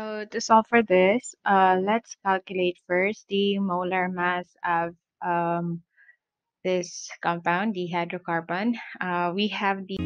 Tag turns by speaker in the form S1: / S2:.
S1: So to solve for this, uh, let's calculate first the molar mass of um, this compound, the hydrocarbon. Uh, we have the